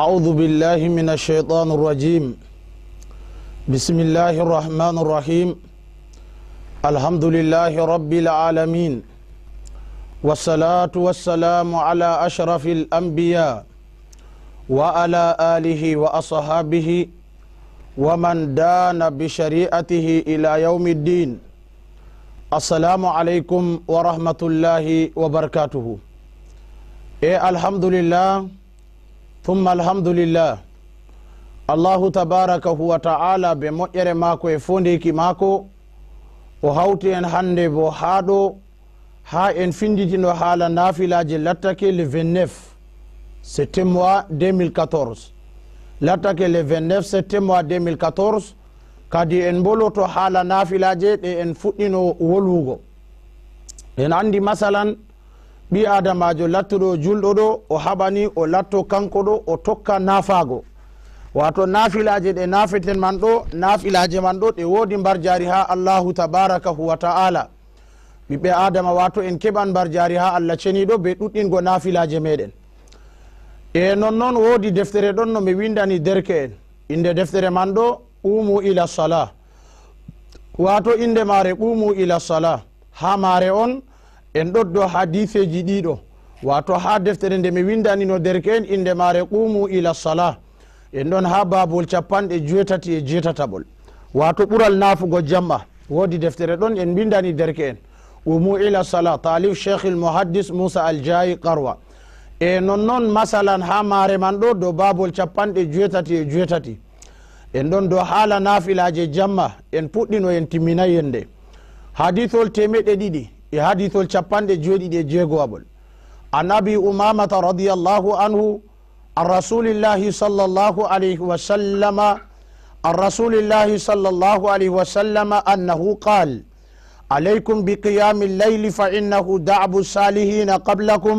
أعوذ بالله من الشيطان الرجيم. بسم الله الرحمن الرحيم. الحمد لله رب العالمين. والصلاة والسلام على أشرف الأنبياء وعلى آله وأصحابه ومن دان بشريعته إلى يوم الدين. السلام عليكم ورحمة الله وبركاته. إيه الحمد لله. tumma alhamdulillah. Allahu tabarakahu wa taala be moƴƴere maako e fondeki maako. O hawti en hannde bo haa ɗo ha en finditino haala nafilaji lattake le 29 septembre 2014 lattake le 29 septembre 2014 kadi en mboloto haala nafilaje ɗe en fuɗɗino wolwugo. En andi masalan ɓi adamajo lattuɗo julɗo ɗo o haɓani o latto kanko ɗo o tokka nafago wato nafilaje ɗe nafeten man ɗo nafilaje man ɗo ɗe wodi mbar jari ha allahu tabarakahu wa ta'ala. Ɓiɓɓe adama wato en keɓan mbar jari ha allah ceniɗo be ɗuɗɗingo nafilaje meɗen e nonnoon wodi deftere ɗon no mi windani derke en inde deftere man ɗo umu ila sala wato inde mare qumu ila sala ha mare on en ɗoddo hadiseji ɗiɗo. Wato ha deftere nde mi windani windanino derke'en indemare qumu ila sala. En ɗon ha babol capanɗe jeetati e jeetataɓol wato ɓural nafugo jamma. Wodi deftere ɗon en bindani derke'en. Umu ila sala talif cheikh il lmohaddis moussa aljayi qarwa. E nonnoon masalan ha mare man ɗo dow babol capanɗe jeetati e jeetati en ɗon dow haala nafilaje jamma en puɗɗino en timminayende hadithol temeɗe ɗiɗi. E hadithol capanɗe jeeɗiɗi e jeegowaɓol an abi umamata radiallahu anhu الله صلى الله عليه وسلم عن رسول الله صلى الله عليه وسلم أنه قال عليكم بقيام الليل فإنه دعب الصالحين قبلكم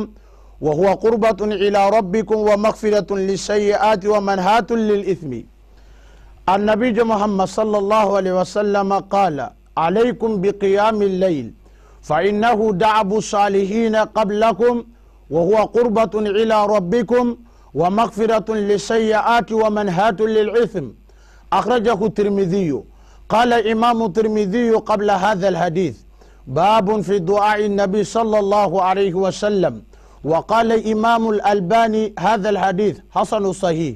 وهو قربة إلى ربكم ومغفرة للسيئات ومنهاة للإثم النبي محمد صلى الله عليه وسلم قال عليكم بقيام الليل فإنه دعب الصالحين قبلكم وهو قربة إلى ربكم ومغفرة للسيئات ومنهاة للعثم أخرجه الترمذي. قال إمام الترمذي قبل هذا الحديث باب في دعاء النبي صلى الله عليه وسلم. وقال إمام الألباني هذا الحديث حسن صحيح.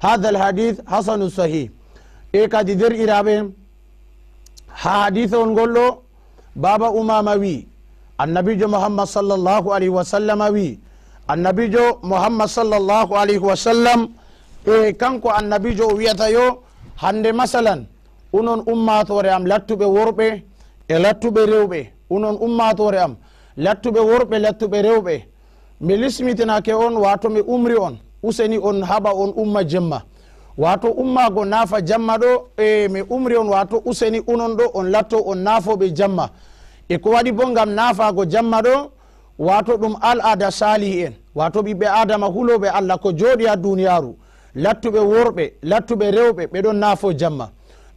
هذا الحديث حسن صحيح. كادي در إرابين؟ حديث نقول له baba umama wi annabijo muhammad sallllahu alayhi wa sallama wi annabijo muhammad sallllahu alayhi wa sallam e kanko annabijo o wiyata yo hande masalan unon ummatore am lattuɓe worɓe e lattuɓe rewɓe unon ummatore am lattuɓe worɓe lattuɓe rewɓe. Mi lismitinake on wato mi umri on useni on haɓa on umma jemma. Wato ummago nafa jamma ɗo e mi umri on wato useni unon ɗo on latto on nafoɓe jamma e ko waɗi bo gam nafago jamma ɗo wato ɗum al ada salihi en. Wato ɓiɓɓe adama huloɓe allah ko jooɗi ha duniyaru lattuɓe worɓe lattuɓe rewɓe ɓeɗon naafo jamma.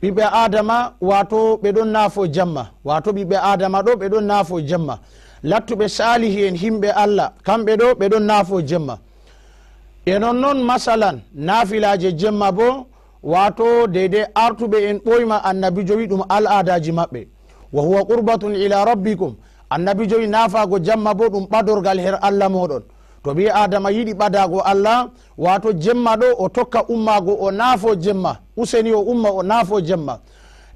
Ɓiɓɓe adama wato ɓeɗon naafo jamma. Wato ɓiɓɓe adama ɗo ɓeɗon naafo jamma. Lattuɓe salihi en himɓe allah. Kamɓe ɗo ɓeɗon naafo jemma e nonnoon masalan naafilaje jemma bo wato deydey artuɓe en ɓoyma annabijo wi ɗum al adaji maɓɓe. Wa huwa qurbatun ila rabbikum annabi joyi nafago jamma bo ɗum ɓadorgal her allah moɗon to ɓi adama yiɗi ɓadago allah wato jemma ɗo o tokka ummago o naafo jemma useni o umma o naafo jemma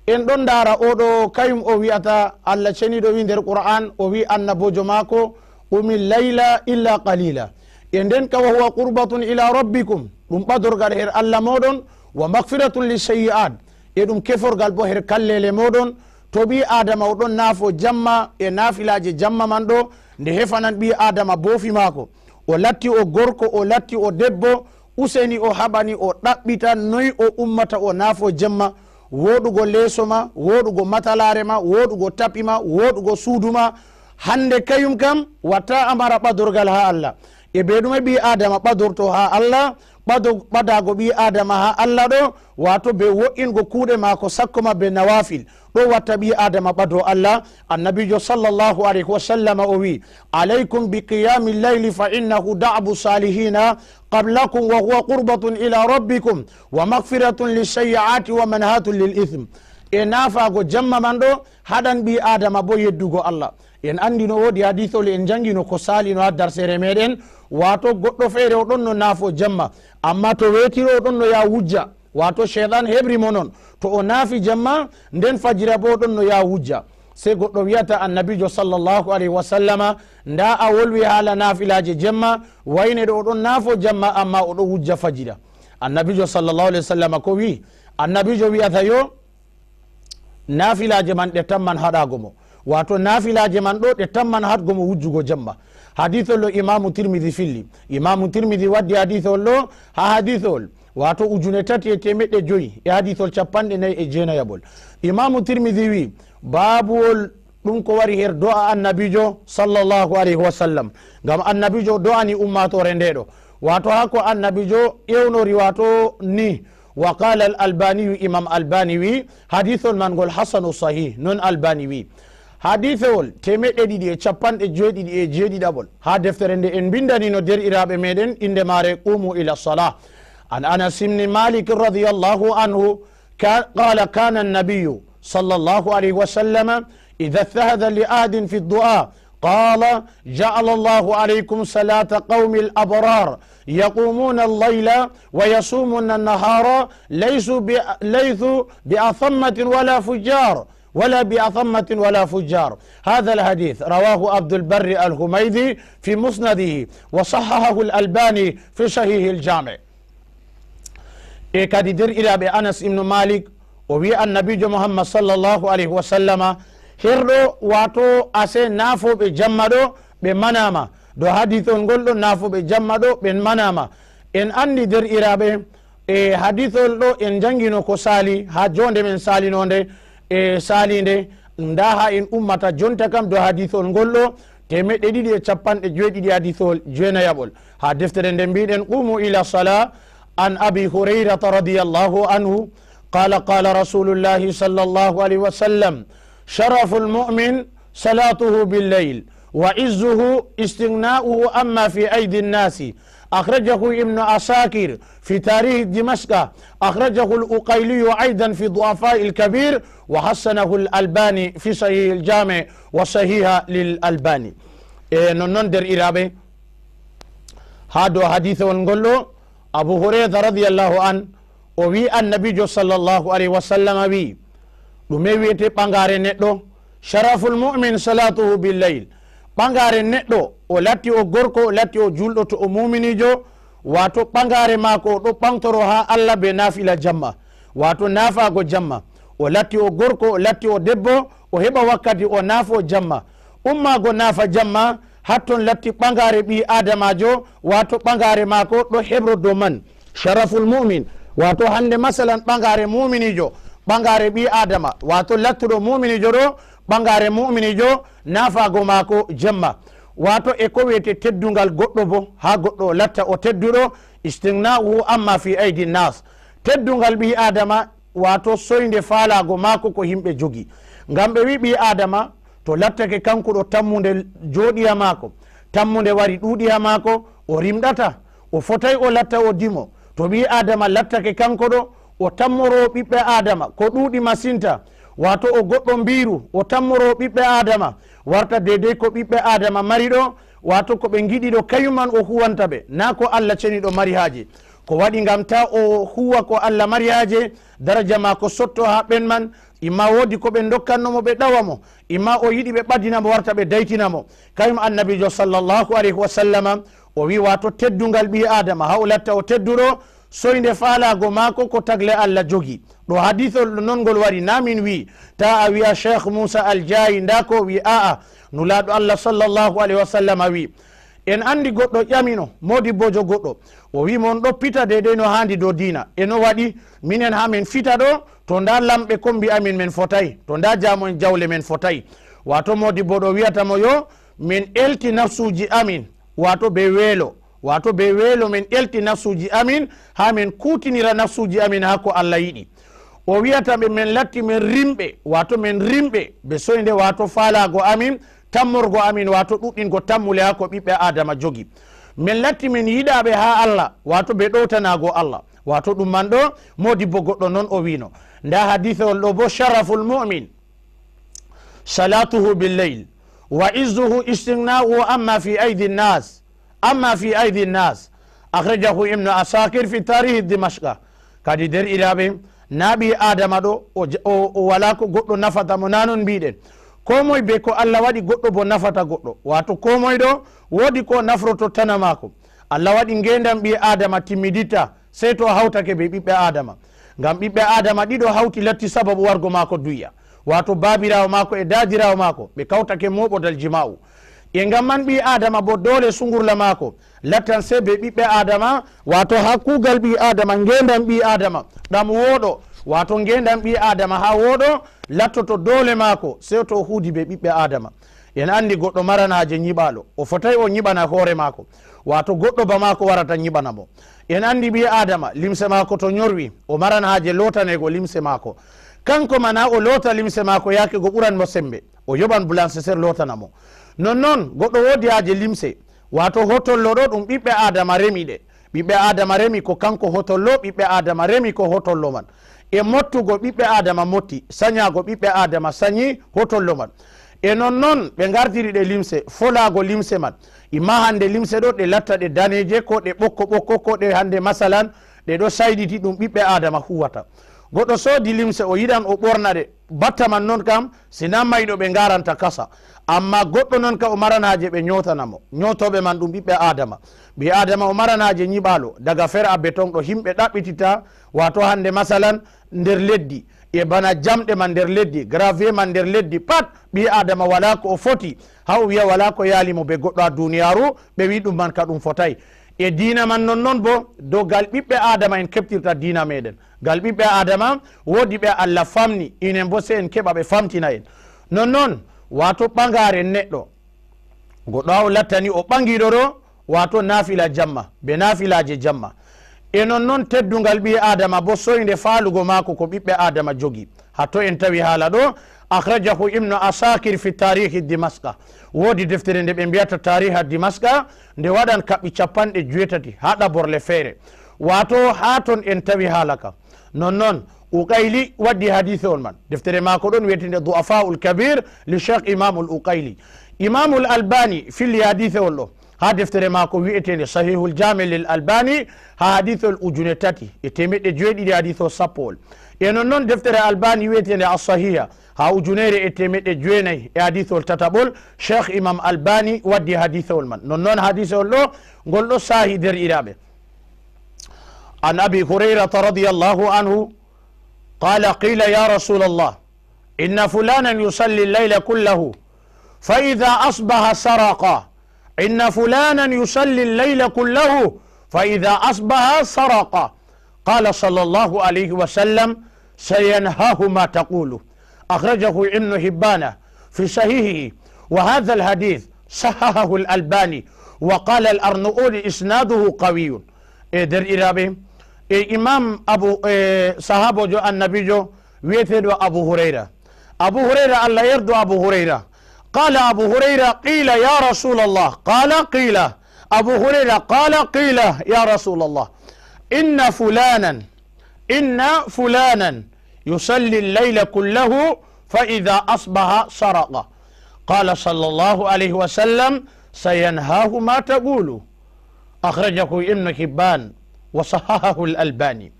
en ɗon dara oɗo kayum o wiyata allah ceniɗo wi nder qur'an o wi annabojo mako umin layla illa qalila e nden kawa huwa qurbatun ila rabbikum ɗum ɓadorgal her allah moɗon wa makfiratun li sayi'at e ɗum keforgal bo her kallele moɗon to ɓi adama o ɗon naafo jamma e nafilaje jamma man ɗo nde hefanan ɓi adama boofi maako. O latti o gorko o latti o debbo useni o haɓani o ɗaɓɓita noyi o ummata o naafo jemma woɗugo leeso ma woɗugo matalare ma woɗugo tapi ma woɗugo suudu ma hande kayum kam watta amara ɓadorgal ha allah. E ɓe ɗume ɓi adama ɓadorto ha allah ɓadago ɓi adama ha allah ɗo wato be wo'ingo kuuɗe mako sakkoma be nawafil ɗo watta ɓi adama ɓado allah annabijo sallllahu alayhi wa sallam o wi alaykum bi qiyami llayli fa innahu dabu salihina qablakum wa huwa qurbatun ila rabbikum wa magfiratun lisayiati wa manhatun lil ithm e nafago jamma man ɗo haɗan ɓi adama bo yeddugo allah en andino woodi hadisol en jangino ko salino ha darsere meɗen wato goɗɗo feere o ɗon no naafo jamma. Amma to wetiro o ɗon no ya wujja wato cheytan heɓrimo noon to o naafi jamma nden fajira bo ɗon no ya wujja. Sey goɗɗo wiyata annabijo sallllahu alayhi wa sallama nda a wolwi haala naafilaji jemma wayne ɗo oɗon naafo jamma amma oɗo wujja fajira. Annabijo sallllahu alih wa sallama ko wi annabijo wiyata yo naafilaje man ɗe tan man haɗago mo. Wato naafilaji man ɗo ɗe tamman hatgo mo wujjugo jamma hadithol ɗo imamu tirmidi filli imamu tirmidi waddi hadithol ɗo ha hadithol wato ujune tati e temeɗɗe joyi e hadithol capanɗe nayyi e jeenayabol imamu tirmidi wi babuwol ɗum ko wari her do'a annabijo sallllahu alayhi wa sallam gam annabijo do'ani ummatore ndeɗo wato ha ko annabijo ƴewnori wato ni wa qala al albaniyu imam albani wi hadithol man ngol hasanu sahih non albani wi hadithewol temeɗɗe ɗiɗi e capanɗe joeɗiɗi e jeeɗiɗaɓol ha deftere nde en bindanino der iraɓe meɗen inde mare qumu ila salah an anas ibni malik radiallahu anhu qala kana annabiyu صلى الله عليه وسلم إذا اثهد لآد في الدعاء قال جعل الله عليكم صلاة قوم الأبرار يقومون الليل ويصومون النهار ليسوا بأثمة ولا فجار ولا بأضمة ولا فجار. هذا الحديث رواه عبد البر الهميدي في مسنده وصححه الألباني في شهيه الجامع. إيه إكاد در إلى بأنس ابن مالك وبي النبي محمد صلى الله عليه وسلم هر واتو أسي نافو بجمدو بمناما دو حديث نقول نافو بجمدو بمناما إن أني در إلى إيه حديث لو إن جنجي نو كسالي ها جون من سالي نون e salinde nda ha en ummata jonta kam do hadithol ngol ɗo temeɗɗe ɗiɗi e capanɗe joeɗiɗi hadithol joenayaɓol ha deftere nde mbiɗen qumu ila sala an abi hurairata radiallahu anhu قال قال رسول الله صلى الله عليه وسلم شرف المؤمن صلاته بالليل وعزه استغناؤه أما في أيدي الناس أخرجه ابن عساكر في تاريخ دمشق. أخرجه الأقيلي أيضا في ضعفاء الكبير وحسنه الألباني في صحيح الجامع وصحيح للألباني. إيه نندر إرابي هذا حديث ونقول أبو هريرة رضي الله عنه o wi annabijo sallllahu alayhi wa sallam wi ɗume wiyete ɓagare neɗɗo sharaful mumin salatuhu billayl ɓagare neɗɗo o latti o gorko o latti o julɗo to o muminijo wato ɓagare mako o ɗo ɓantoro ha allah be nafila jamma. Wato nafago jamma. O latti o gorko o latti o debbo o heɓa wakkati o naafo jamma. Ummago nafa jamma hatton latti ɓagare ɓi adamajo wato ɓagare mako ɗo heɓro dow man. Sharaful mumin wato hande masalan ɓagare muminijo ɓagare ɓi adama wato lattuɗo muminijo ɗo ɓagare muminijo nafago mako jemma. Wato e ko wiyete teddugal goɗɗo bo ha goɗɗo latta o tedduɗo istignahu amma fi aidi nas teddugal ɓi adama wato soyde falago mako ko yimɓe jogui gam ɓe wi ɓi adama to lattake kanko ɗo tammude joɗiya mako tammude wari ɗuɗiya mako o rimɗata o fotay o latta o dimo. To ɓi adama lattake kanko ɗo o tammoro ɓiɓɓe adama ko ɗuɗi masinta. wato o goɗɗo mbiru o tammoro ɓiɓɓe adama. Warta dedei ko ɓiɓɓe adama mari ɗo wato koɓe giɗiɗo kañum man o huwanta ɓe. Na ko allah ceniɗo mari haaji ko waɗi gam ta o huwa ko allah mari haaje daraja ma ko sotto ha ɓen man imma woodi koɓe dokkannomo ɓe ɗawamo imma o yiɗi ɓe ɓaddinamo warta ɓe daytinamo kañum annabijo sallllahu alayhi wa sallama o wi wato teddugal ɓi adama. Ha o latta o tedduɗo soyde faalago maako ko tagle allah jogi. ɗo hadisol ɗo non ngol wari namin wi ta a wiya cheikh moussa aldiayi nda ko wi aa nulaɗo allah sallllahu alayhi wa sallam wi. En andi goɗɗo ƴamino modi bojo goɗɗo. O wima on ɗoppita dedei no handi dow dina eno waɗi minen ha min fita ɗo to nda lamɓe kombi amin min fotayi. To nda jamo en jawle min fotayi. Wato modi bo ɗo wiyatamo yo min elti nafsuji amin. Wato be weelo. Wato be weelo min elti nafsuji amin ha min kutinira nafsuji amin ha ko allah yiɗi. O wiyataɓe min latti min rimɓe wato min rimɓe be soyde wato faalago amin tammorgo amin wato ɗuɗɗingo tammule ha ko ɓiɓɓe adama jogi min latti min yiɗaɓe ha allah wato ɓe ɗowtanago allah wato ɗum man ɗo modi bo goɗɗo noon o wino nda hadithewol ɗo bo sharafu lmumin salatuhu billeyl wa izzuhu istignauhu amma fi aidi nnas amma fi aidi nnas akhrajahu ibnu asakir fi tarihi dimashqa kadi nder na ɓi adama ɗo o wala ko goɗɗo nafatamo nanon mbiɗen. Ko moye be ko allah waɗi goɗɗo bo nafata goɗɗo. Wato ko moye ɗo woodi ko nafroto tana mako allah waɗi ngendam ɓi adama timmiditta sey to hawtake ɓe ɓiɓɓe adama. Ngam ɓiɓɓe adama ɗiɗo hawti latti sababu wargo mako duya. Wato babirawo mako e dadirawo mako ɓe kawtake moɓodal jima'u. E ngam man ɓi adama bo dole sugurla mako. Lattan se be ɓiɓɓe adama wato ha kugal ɓi adama ngendam ɓi adama. Ɗam woɗo wato ngendam ɓi adama ha wooɗo lattoto dole mako. Se to hudi be ɓiɓɓe adama. En andi goɗɗo maranaje yiɓalo o fotai o ñiɓana hoore mako. Wato goɗɗo ba mako warata ñiɓana mo. En andi ɓi adama limse mako to ñorwi o maran haje lotanego limse mako. Kanko mana o lota limse mako yake go sembe. O yoɓan blanche ser lotanamo nonnoon goɗɗo woodi haaje limse. Wato hotollo ɗo ɗum ɓiɓɓe adama remi ɗe. Ɓiɓɓe adama remi ko kanko hotollo ɓiɓɓe adama remi ko hotollo man. E mottugo ɓiɓɓe adama motti sañago ɓiɓɓe adama sañi hotollo man. E nonnoon ɓe gardiri ɗe limse folago limse man. Imma hande limse ɗo ɗe latta ɗe daneje ko ɗe ɓokko ɓokko ko ɗe hande masalan ɗe ɗo sayɗiti ɗum ɓiɓɓe adama huwata. goɗɗo soodi limse o yiɗan o ɓorna ɗe batta man noon kam sina mayɗo ɓe garanta kasa. Amma goɗɗo noon ka o maranaje ɓe ñotanamo ñotoɓe man ɗum ɓiɓɓe adama. Ɓi adama o maranaje ñiɓalo daga fer a beton ɗo himɓe ɗaɓɓitita wato hande masalan nder leddi. E bana jamɗe man nder leddi gravier man nder leddi pat ɓi adama wala ko o foti. Ha o wiya wala ko yalimo ɓe goɗɗo a duniyaru ɓe wi ɗum man ka ɗum fotayi e dina man non noon bo dow gal ɓiɓɓe adama en keɓtirta dina meɗen. Gal ɓiɓɓe adama woodi ɓe allah famni inen bo se en keɓa ɓe famtina en. Non noon wato ɓagaren neɗɗo. Goɗɗo ha o lattani o ɓagiɗo ɗo wato nafila jamma ɓe nafilaje jamma. E non noon teddugal ɓi adama bo soyde faalugo mako ko ɓiɓɓe adama jogi ha to en tawi haala ɗo أخرجه ابن أساكر في تاريخ دمشق. ودي دفتر اندي بيات تاريخ دمشق. دي ودان كابي چاپان دي جويتتي هادا بور لفيري واتو هاتون انتوي حالك نون نون. اوكايلي ودي حديثه من. دفتر ما قدون ويتن دي دعفاء الكبير لشيخ إمام الأقيلي إمام الألباني في الحديثه والله حديث ما كويتني صحيح الجامع للألباني حديث الأجنتاتي. يتمت جويد إلى حديث السابول. ينون نون دفتر الألباني يويتني الصحيح. ها أجنير يتمت جويني. حديث التطابول شيخ إمام ألباني ودي حديث المن نون نون حديث الله قول له صحيح در إرامي عن أبي هريرة رضي الله عنه قال قيل يا رسول الله إن فلانا يصلي الليل كله فإذا أصبح سرقه yusalli llayla kullahu fa ida asbaha saraqa qala sal allahu alayhi wa sallam sayanhahu ma taqulu أخرجه ابن هبان في صحيحه. وهذا الحديث صححه الألباني. وقال الأرنؤول إسناده قوي. در إرابي. إيه إمام أبو إيه صحابه جو النبي جو ويتدو أبو هريرة. أبو هريرة الله يرضو أبو هريرة. قال أبو هريرة قيل يا رسول الله. قال قيل. أبو هريرة قال قيل يا رسول الله. إن فلانا إن فلانا يصلي الليل كله فإذا أصبح سرق. قال صلى الله عليه وسلم سينهاه ما تقول. أخرجه ابن حبان وصححه الألباني.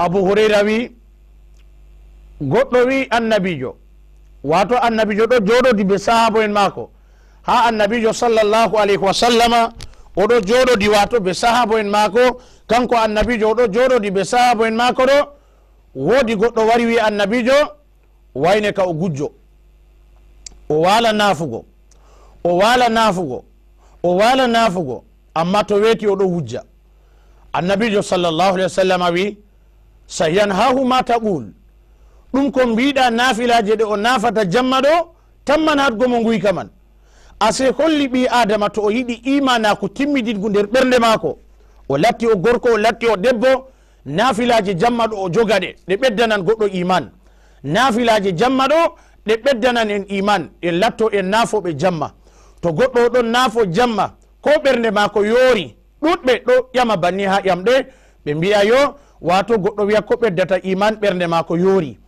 أبو هريرة وي goɗɗo wi annabijo wato annabijo ɗo joɗodi be sahabo en maako. Ha annabijo sallllahu alayhi wa sallama oɗo joɗodi wato be sahabo en maako. Kanko annabijo oɗo joɗodi be sahabo en maako ɗo woodi goɗɗo wari wi annabijo wayne ka o gujjo. O wala nafugo o wala nafugo o wala nafugo amma to weeti oɗo wujja. Annabijo sallllahu alih wa sallam wi sayanhahuma taqul? ɗum ko mbiɗa nafilaje ɗe o nafata jamma ɗo tamman hatgo mo guyka man. Ase holli ɓi adama to o yiɗi imanako timmidingu nder ɓernde maako. O latti o gorko o latti o debbo nafilaji jamma ɗo o joga ɗe ɗe ɓeddanan goɗɗo iman. Nafilaji jamma ɗo ɗe ɓeddanan en iman en latto en nafoɓe jamma. To goɗɗo ɗon naafo jamma ko ɓernde maako yoori ɗuɗɓe ɗo ƴama banni ha ƴamɗe ɓe mbiya yo wato goɗɗo wiya ko ɓeddata iman ɓernde maako yoori.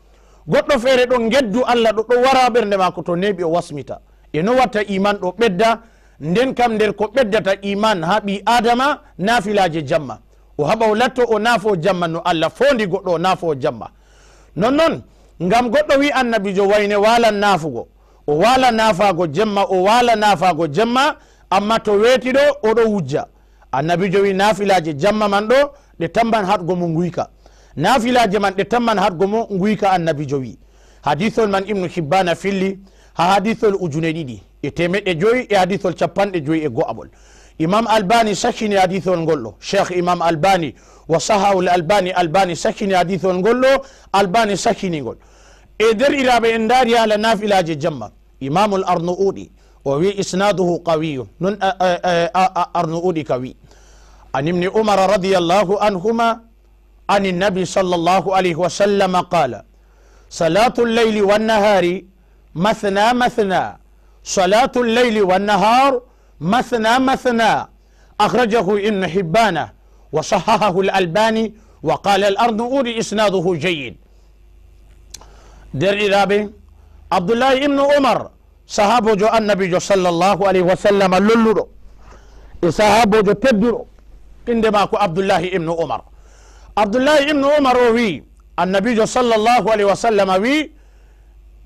goɗɗo feere ɗo geddu allah ɗo ɗo wara ɓernde maako to neɓi o wasmita. E no watta iman ɗo ɓedda nden kam nder ko ɓeddata iman ha ɓi adama nafilaje jamma. O haɓa o latto o naafo jamma no allah fondi goɗɗo o naafo jamma. Nonnoon ngam goɗɗo wi annabijo wayne walan naafugo. O wala naafago jemma o wala naafago jemma amma to weeti ɗo oɗo wujja. Annabijo wi naafilaji jamma man ɗo ɗe tamban haɗgo mo guyka naafilaji man ɗe tamman hatgo mo guyka annabijo wi hadisol man ibnu hibbana filli ha hadisol ujune ɗiɗi e temeɗɗe joyi e hadisol capanɗe joyi e go'aɓol imam albani sakkini hadisol ngol ɗo imam albani wa sahawul albani albani sakkini hadisol ngol ɗo albani sakkinigol e nder iraɓe en daari haala nafilaji jamma imamul arnouɗi o wi isnaduhu qawiyu non arnouɗi ka wi an ibni umara radiallahu anhuma an النبي صلى الله عليه وسلم قال صلاة الليل والنهار مثنى مثنى صلاة الليل والنهار مثنى مثنى. أخرجه ابن حبان وصححه الألباني وقال الأرض أوري إسناده جيد. در إرابي عبد الله ابن عمر صحابه جو النبي جو صلى الله عليه وسلم لولو صحابه جو تبدرو عندما عبد الله ابن عمر. الله ابن عمر وي النبي جو صلى الله عليه وسلم وي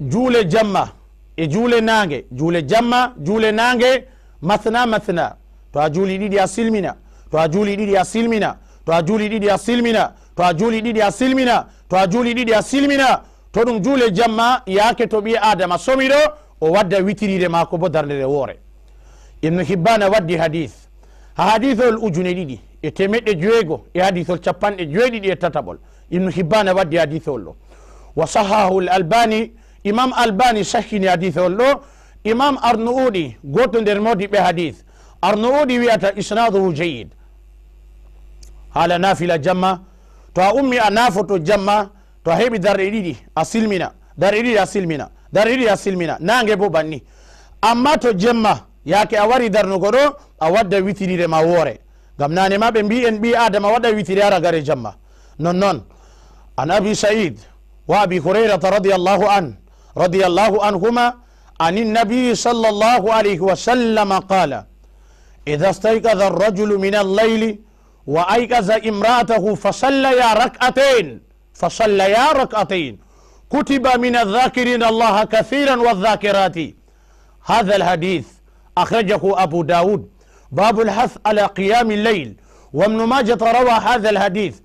جول جمّة e juule nange juule jamma juule nange mathna mathna to a juuli ɗiɗi a silmina to a juuli ɗiɗi a silmina to a juuli ɗiɗi a silmina to a juuli ɗiɗi a silmina to a juuli ɗiɗi a silmina to ɗum juule jamma yaake to ɓi adama somiɗo o wadda witirire mako bo darndere woore ibnu hibbana waddi hadith ha hadithol ujune ɗiɗi e temeɗɗe joweego e hadithol capanɗe joweeɗiɗi e tataɓol ibnu hibbana waddi hadithol ɗo wa sahahu l albani imam albani sahhini hadith ol ɗo imam arnouɗi goto nder modiɓe hadith arnouɗi wiyata isnaduhu jeyid haala nafila jamma to a ummi a nafoto jamma to a heeɓi darɗe ɗiɗi a silmina darɗe ɗiɗi a silmina darɗe ɗiɗi a silmina nangue bo banni amma to jemma yake a wari darnugo ɗo a wadda witirire ma woore gam nane ma ɓe mbi en ɓi adama waɗa witiri ara gare jamma. Nonnoon an abi said wa abi hurairata radiallahu an الله عنهما عن النبي صلى الله عليه وسلم قال إذا استيقظ الرجل من الليل وأيقظ امرأته فصليا ركعتين فصليا ركعتين كتب من الذاكرين الله كثيرا والذاكرات هذا الحديث أخرجه أبو داود. باب الحث على قيام الليل. وابن ماجة روى هذا الحديث.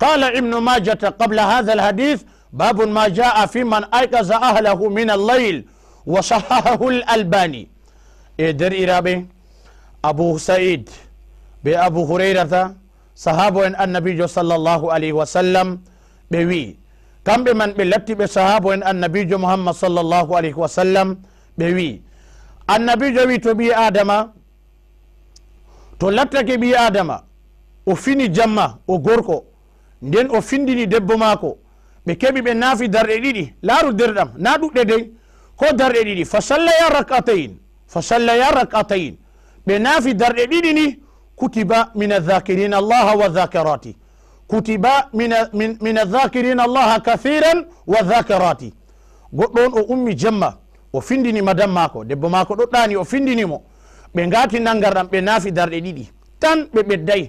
قال ابن ماجة قبل هذا الحديث باب ما جاء في من أيقظ أهله من الليل وصححه الألباني. إدر إرابي أبو سعيد بأبو هريرة صحابة النبي صلى الله عليه وسلم بوي. كم بمن بلتي بصحابة النبي محمد صلى الله عليه وسلم بوي. annabijo wi to ɓi adama to lattake ɓi adama o fini jamma o gorko. Nden o findini debbo maako. Ɓe keɓi ɓe naafi darɗe ɗiɗi laaru derɗam na ɗuɗɗe dey ko darɗe ɗiɗi. Fa sallaya rakatain fa sallaya rakatain ɓe naafi darɗe ɗiɗi ni kutiba min adhakirina allaha wa dhakirati kutiba min adhakirina allaha kathiran wa dhakirati goɗɗo on o ummi jemma o findini madame maako debbo maako ɗo ɗani o findinimo. Ɓe ngati nangarɗam ɓe naafi darɗe ɗiɗi. Tan ɓe ɓeddayi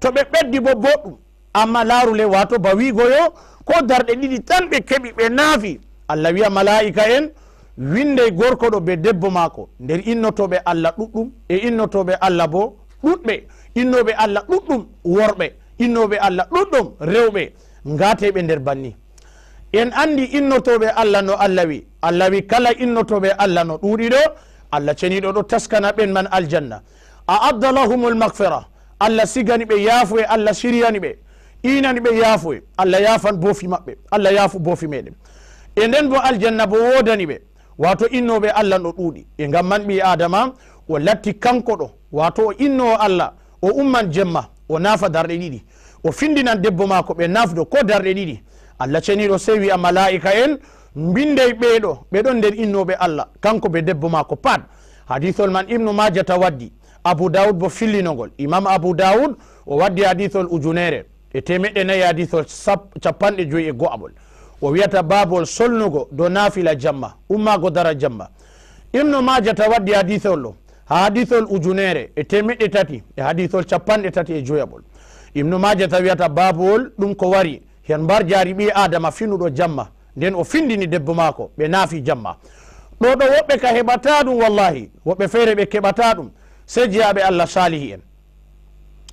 to ɓe ɓeddi bo boɗɗum amma laarule wato ba wigoyo ko darɗe ɗiɗi tan ɓe keɓi ɓe naafi. Allah wiya malaika en winde gorko ɗo be debbo maako. Nder innotoɓe allah ɗuɗɗum e innotoɓe allah bo ɗuɗɓe. Innoɓe allah ɗuɗɗum worɓe. Innoɓe allah ɗuɗɗum rewɓe. Ngateɓe nder banni. en andi innotoɓe allah no allah wi. Allah wi kala innotoɓe allah no ɗuuɗi ɗo. Allah ceniɗo ɗo taskana ɓen man aljanna. A adda lahumul magfira. Allah sigani ɓe yaafoye allah siriyani ɓe. Inani ɓe yaafoye allah yaafan boofi maɓɓe. Allah yaafu boofi meɗen e nden bo aljanna bo wodani ɓe. Wato innoɓe allah no ɗuuɗi. E ngam man ɓi adama o latti kanko ɗo. Wato o innowo allah o umman jemma o naafa darɗe ɗiɗi. O findinan debbo mako ɓe nafdo ko darɗe ɗiɗi. allah ceniɗo sey wiya mala'ika en mbindey ɓeeɗo ɓeɗon nder innoɓe allah kanko be debbo mako pat. Hadithol man ibnu majata waddi abou daoud bo fillinogol. Imam abou daoud o waddi hadithol ujunere e temeɗɗe nayi hadithol capanɗe joyi e go'agol o wiyata babol solnugo do nafila jamma ummago dara jamma. Ibnu majata waddi hadithol ɗo ha hadithol ujunere e temeɗɗe tati e hadithol capanɗe tati e joyaɓol ibnu majata wiyata babol ɗum ko wari hen mbar jaari ɓi adama finuɗo jamma. Nden o findini debbo maako ɓe naafi jamma. Ɗo ɗo woɓɓe ka heɓata ɗum wallahi. Woɓɓe feere ɓe keɓata ɗum. Sey jeyaɓe allah salihi en.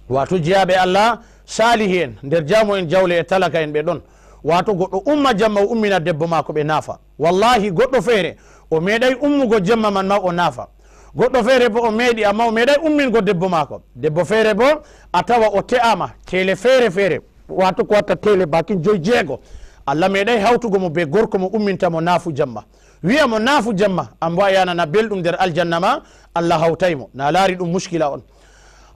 Wato jeyaɓe allah salihi en. Nder jamo en jawle e talaka en ɓe ɗon. Wato goɗɗo umma jamma o ummina debbo maako ɓe naafa. Wallahi goɗɗo feere o meeɗay ummugo jamma man ma o naafa. Goɗɗo feere bo o meeɗi amma o meeɗay ummingo debbo maako. Debbo feere bo a tawa o te'ama tele feere feere. Wato ko watta tele bakin joyi jeego allah meeɗay hawtugo mo be gorko mo ummintamo naafu jamma wiya mo naafu jamma an mbo a yanana belɗum nder aljanna ma allah hawtaymo na laari ɗum muskila on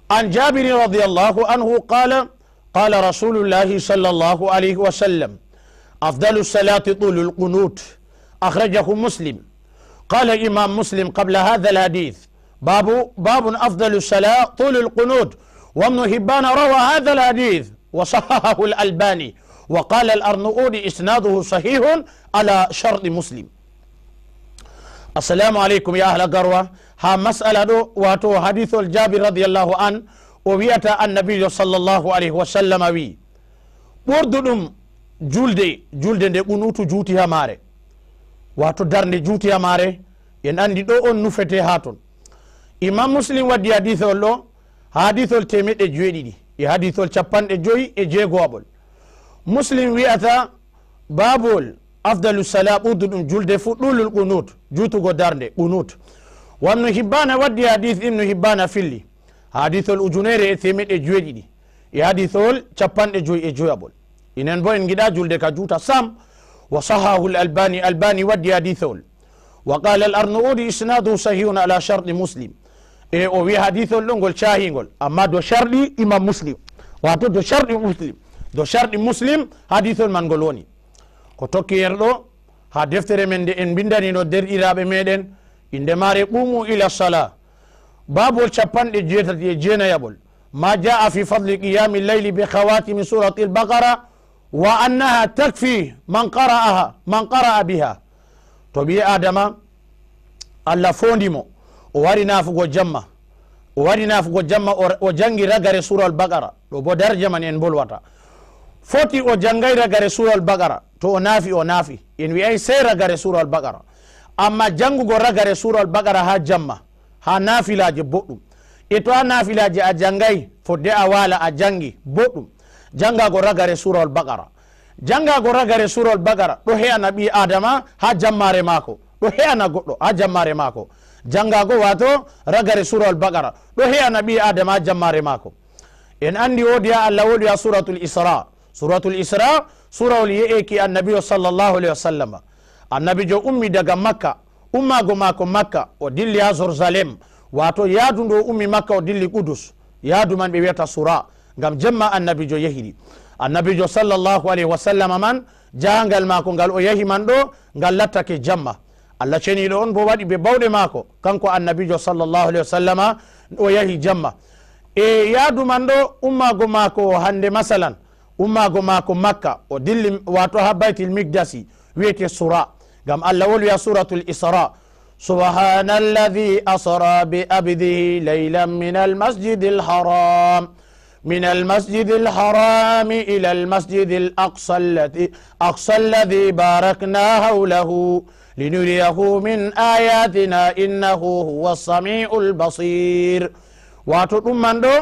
an jabirin radiallahu anhu qala qala rasulullahi sall llahu alayhi wa sallam afdalu salati tulu lqunut akhrajahu muslim قال إمام مسلم قبل هذا الحديث باب باب أفضل الصلاة طول القنوت وابن هبان روى هذا الحديث وصححه الألباني. وقال الأرنؤولي إسناده صحيح على شرط مسلم. السلام عليكم يا أهل قروة ها مسألة واتو حديث الجابي رضي الله عنه. وبيتا النبي صلى الله عليه وسلم وي. بردنم جولد جولد دي قنوتو جوتها ماري. واتو درن جوتها ماري. ينان دي دو نفتي هاتون. إمام مسلم ودي حديث الله حديث التميت جويدي دي. e hadithol capanɗe joyi e jeegoɓol muslim wiyata babol afdalu sala ɓurdu ɗum julde fu ɗulul qunut jutugo darde qunut. Wamno hibbana waddi hadith ibnu hibbana filli. Hadithol ujunere e temeɗe joeɗiɗi e hadithol capanɗe joyi e joyaɓol inen bo en giɗa julde ka juuta sam wa sahahu l albani albani waddi hadithol. Wa qala al arnuudi isnaduhu sahihun ala sharɗi muslim. e o wiya hadis ɗo ngol cahigol amma do charɗi imam muslim. Wato do charɗi muslim. Do charɗi muslim hadisol man ngol woni. Ko tokki yer ɗo ha deftere men nde en bindanino derɗiraɓe meɗen indemare ɓumu ila sala. Babol capanɗe jeetati e jeenayaɓol ma jaa fi fadli qiyami leyli be khawatimi surati lbaqara wa annaha takfi man qara'aha man qara'a biha. To ɓiye adama allah fondimo o wari nafugo jamma. O wari nafugo jamma o jangi ragare sural baqara ɗo bo dar jamani en bolwata foti o jangay ragare sural baqara to o naafi o naafi en wiyay sey ragare sural baqara amma jangugo ragare sural baqara ha jamma. Ha nafilaje boɗɗum. E to ha nafilaje a jangay fodde a wala a jangi boɗɗum. Jangago ragare sural baqara jangago ragare sural baqara ɗo he'ana ɓi adama ha jammare mako ɗo he'ana goɗɗo ha jammare mako jangago wato ragare sura baqara ɗo he ɓi adama jammare mako. En andi wodi ha allah woli ha suratul isra. Suratul isra surawol ye'eki annabio sallllahu alahi wa sallam annabijo ummi daga makka ummago mako makka o dilli ha jérusalem wato yaadu ndo ummi makka o dilli qudus yaadu man ɓe wiyata sura. Ngam jemma annabijo yehiɗi annabijo sallllahu alayhi wa sallam man jahangal mako ngal o yahi man ɗo ngal lattake jamma الله شني لون بوادي ببود ماكو. كانكو النبي جو صلى الله عليه وسلم ويهي جمع. إيه يا دماندو أمة جماكو هند مثلا. أمة جماكو مكة. ودل واتوها بيت المقدسي. ويت سورة. قام الله أول سورة الإسراء. سبحان الذي أسرى بأبده ليلا من المسجد الحرام. من المسجد الحرام إلى المسجد الأقصى الذي أقصى الذي باركنا حوله. linuriyahu min ayatina innahu huwa samiu lbasir wato ɗum man ɗo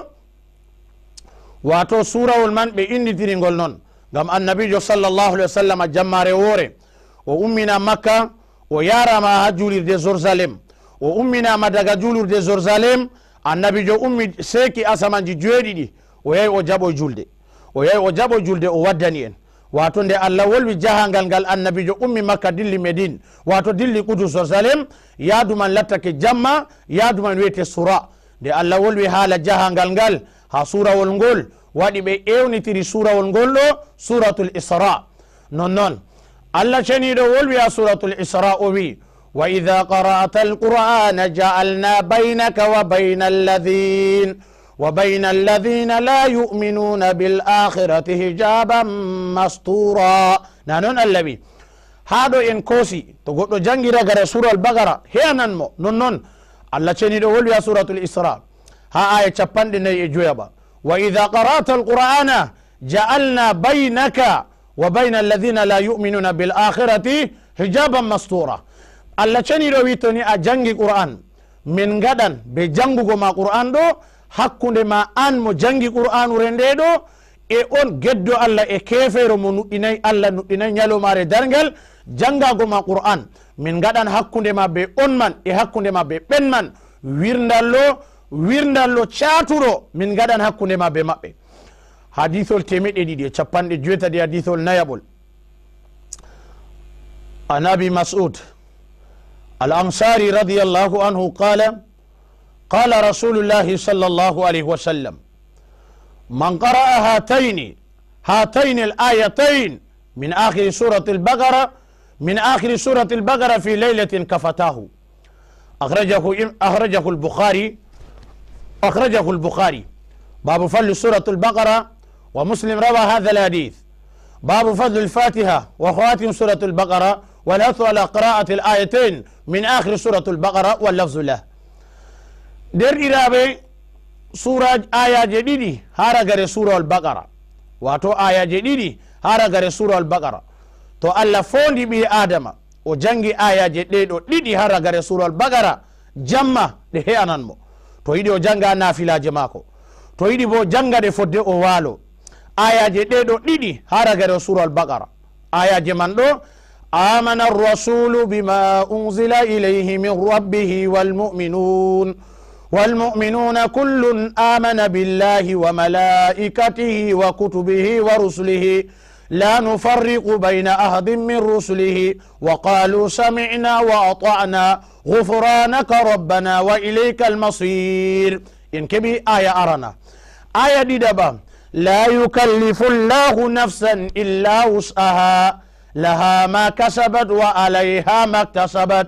wato surawol man ɓe innitirigol noon gam annabijo sallllahu alih wa sallam jammare woore. O ummina makka o yarama ha julirde jérusalem o umminama daga julurde jérusalem annabijo ummi seeki asamaji joeɗiɗi o yahi o jaɓo julde o yahi o jaɓo julde o waddani en. Wato nde allah wolwi jahangal ngal annabijo ummi makka dilli médine wato dilli kudus jerusalem yaduman lattake jamma yaduman wiyete sura nde allah wolwi haala jahangal ngal ha surawol ngol waɗi ɓe ewnitiri surawol ngol ɗo suratul isra non noon allah ceniɗo wolwi ha suratul isra o wi wa ida qara'ata alqur'ana ja'alna baynaka wa bayna alladhin وبين الذين لا يؤمنون بالآخرة حجابا مستورا. نانون اللبي هادو إن كوسي. تقول جنجي رغر سورة البقرة. هي ننمو نون الله تشني دو يا سورة الإسراء. ها آية چپند ني جويبا وإذا قرأت القرآن جعلنا بينك وبين الذين لا يؤمنون بالآخرة حجابا مستورا. الله تشني دو ويتوني أجنجي قرآن. من غدن. بجنجو ما قرآن دو. hakkunde ma an mo jangi qur'anure nde ɗo e on geddo allah e kefeero mo nuɗɗinayi allah nuɗɗinayi ñalomare dargal jangago ma qur'an. Min gaɗan hakkunde ma be on man e hakkunde ma be ɓen man. Wirdallo wirdallo catuɗo min gaɗan hakkunde ma be maɓɓe. Hadisol temeɗe ɗiɗi e capanɗe joetati e hadisol nayaɓol an abi mas'ud al ansari radiallahu anhu qala قال رسول الله صلى الله عليه وسلم من قرأ هاتين هاتين الآيتين من آخر سورة البقرة من آخر سورة البقرة في ليلة كفتاه. أخرجه أخرجه البخاري أخرجه البخاري. باب فضل سورة البقرة ومسلم روى هذا الحديث. باب فضل الفاتحة وخواتم سورة البقرة والحث على قراءة الآيتين من آخر سورة البقرة واللفظ له. derɗiraɓe sura ayaje ɗiɗi ha ragare surawol baqara wato ayaje ɗiɗi ha ragare surawol baqara to allah fondi ɓi adama o jangi ayaje ɗeɗo ɗiɗi ha ragare surawol baqara jamma ɗe he'ananmo to yiɗi o janga nafilaje maako. To yiɗi bo janga ɗe fodde o waalo. Ayaje ɗeɗo ɗiɗi ha ragare surawol baqara ayaje man ɗo amana arrasulu bima unzila ilayhi min rabbihi walmuminun والمؤمنون كل آمن بالله وملائكته وكتبه ورسله. لا نفرق بين أحد من رسله. وقالوا سمعنا وأطعنا. غفرانك ربنا وإليك المصير. إن كبي آية أرنا آية دي دبا لا يكلف الله نفسا إلا وسعها. لها ما كسبت وعليها ما اكتسبت.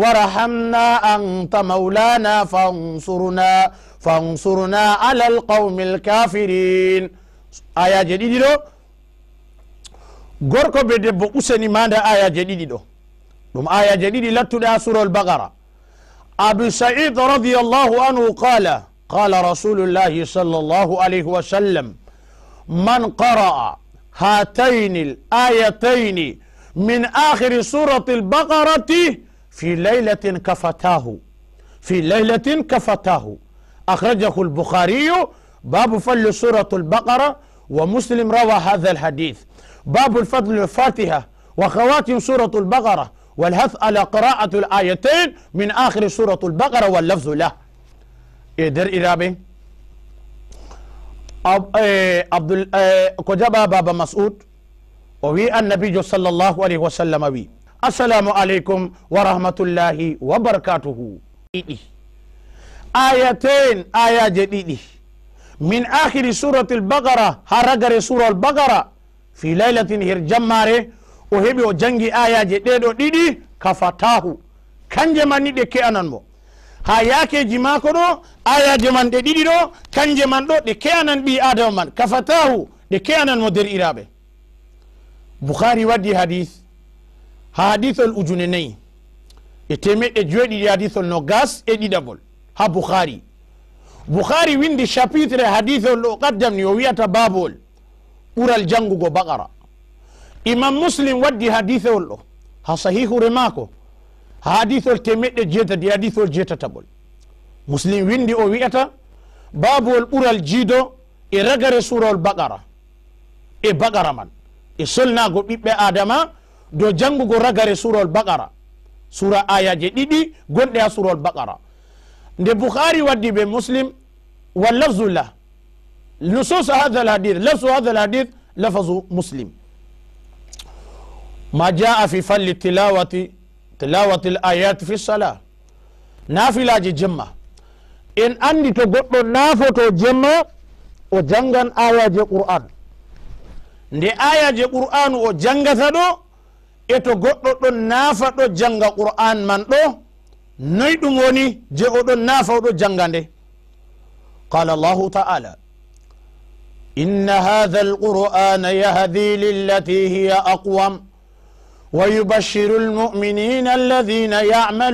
ورحمنا أنت مولانا فانصرنا فانصرنا على القوم الكافرين. آية جديدة دو. غوركو بيد بوسني ما ده آية جديدة دو. دوم آية جديدة لا تدا سورة البقرة. أبو سعيد رضي الله عنه قال قال رسول الله صلى الله عليه وسلم من قرأ هاتين الآيتين من آخر سورة البقرة في ليلة كفتاه. في ليلة كفتاه. أخرجه البخاري باب فل سورة البقرة ومسلم روى هذا الحديث. باب الفضل الفاتحة وخواتم سورة البقرة والحث على قراءة الآيتين من آخر سورة البقرة واللفظ له. إدر إرابي؟ عبد كجبا بابا مسعود. ووي النبي صلى الله عليه وسلم وي. Assalamu aleykum wa rahmatullahi wa barakatuhu ɗiɗi ayaten ayaje ɗiɗi min akhiri surati lbagara ha ragare sura lbagara fi laylatin hir jammare o heɓi o jangi ayaje ɗeɗo ɗiɗi kafatahu kanje man ni ɗe ke'ananmo ha yakeji mako ɗo ayaje man ɗe ɗiɗi ɗo kanje man ɗo ɗe ke'anan ɓi adama man kafatahu ɗe ke'ananmo nder iraɓe boukhari waddi hadith hadisol ujune nayyi e temeɗɗe joeɗiɗi hadisol no gas e ɗiɗagol ha boukhari boukhari windi chapitre hadisol ɗo qaddam ni o wiyata babowol ɓural jangugo baqara. Imam muslim waddi hadisewol ɗo ha sahihure maako ha hadisol temeɗɗe jeetati hadisol jeetataɓol muslim windi o wi'ata babowol ɓural jiido e ragare surol baqara. E baqara man. E solnago ɓiɓɓe adama dow jangugo ragare surawol baqara sura ayaje ɗiɗi gonɗe ha surawol baqara nde bouhari waddi ɓe muslim wa lafzullah nusus hatha lhadith lafsu hatha lhadith lafazu muslim fi falli tilawati tilawati l ayat fi sala nafilaji jemma en andi to goɗɗo naafoto jemma o jangan ayaje qur'an nde ayaje qur'anu o jangata ɗo e to goɗɗo ɗon naafa ɗo janga qur'an man ɗo noy ɗum woni je oɗon naafa oɗo janga nde qala allahu taala inna hadha alqur'ana yahdi lillati hiya aqwam ويبشر المؤمنين الذين يعملون